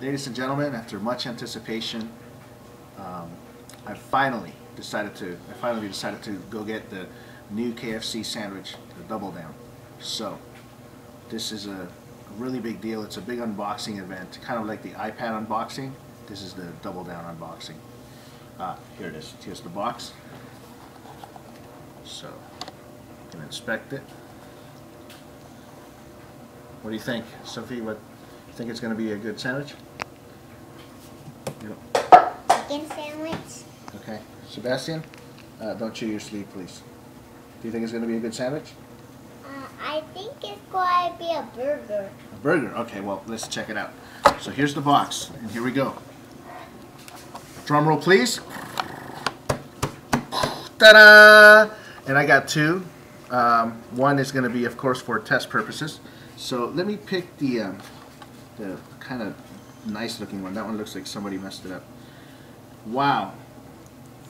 Ladies and gentlemen, after much anticipation, um, I finally decided to. I finally decided to go get the new KFC sandwich, the Double Down. So, this is a really big deal. It's a big unboxing event, kind of like the iPad unboxing. This is the Double Down unboxing. Ah, here it is. Here's the box. So, you can inspect it. What do you think, Sophie? What think it's going to be a good sandwich? You- Chicken sandwich. Okay, Sebastian, uh, don't chew your sleeve, please. Do you think it's going to be a good sandwich? Uh, I think it's going to be a burger. A burger. Okay, well, let's check it out. So here's the box, and here we go. Drum roll, please. Ta-da! And I got two. Um, one is going to be, of course, for test purposes. So let me pick the um, the kind of nice-looking one. That one looks like somebody messed it up. Wow.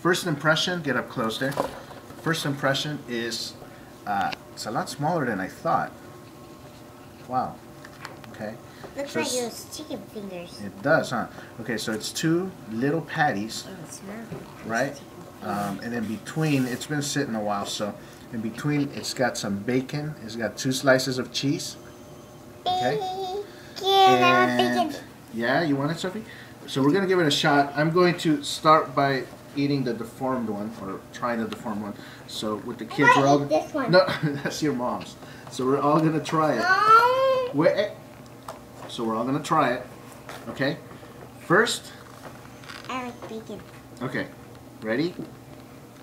First impression, get up close there. First impression is uh, it's a lot smaller than I thought. Wow. Okay. Looks So like those chicken fingers. It does, huh? Okay, so it's two little patties, Oh, right? Um, and in between, it's been sitting a while, so in between, it's got some bacon. It's got two slices of cheese. Okay. And yeah, you want it, Sophie? So we're gonna give it a shot. I'm going to start by eating the deformed one, or trying the deformed one. So with the kids, we're all this one. no, that's your mom's. So we're all gonna try it. Wait. So we're all gonna try it. Okay. First, I like bacon. Okay, ready?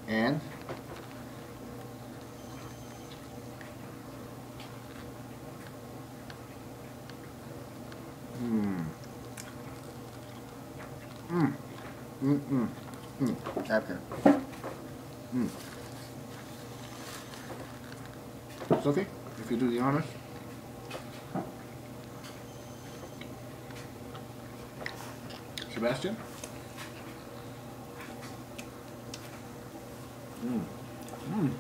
And Hmm. Mm. Mm mm. Mm. Okay. Mm. Sophie, if you do the honors. Sebastian? Mm. Mm.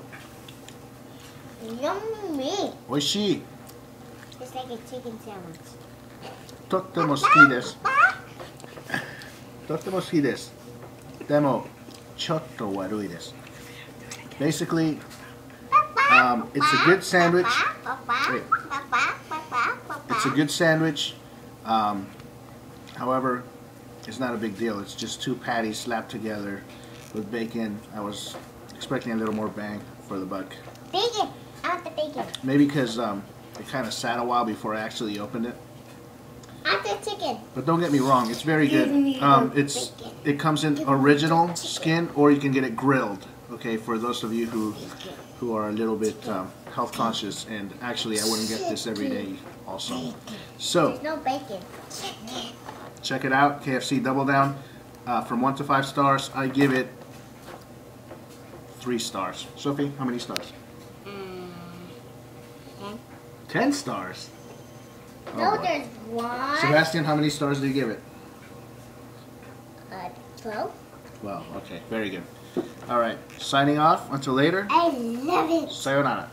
Yummy. Oishi. It's like a chicken sandwich. Tottemos kiitos. Tottemos. Demo. Chotto waruides. Basically, um, it's a good sandwich. Wait. It's a good sandwich. Um, however, it's not a big deal. It's just two patties slapped together with bacon. I was expecting a little more bang for the buck. Bacon! Out the bacon. Maybe because um, it kind of sat a while before I actually opened it. I the chicken. But don't get me wrong, it's very good. Um, it's it comes in original skin, or you can get it grilled. Okay, for those of you who who are a little bit um, health conscious, and actually I wouldn't get this every day. Also, so no bacon. check it out, KFC Double Down. Uh, from one to five stars, I give it three stars. Sophie, how many stars? Mm, ten. Ten stars. Oh, no, boy. there's one. Sebastian, how many stars do you give it? Uh, twelve. Well, okay, very good. All right, signing off. Until later. I love it. Sayonara.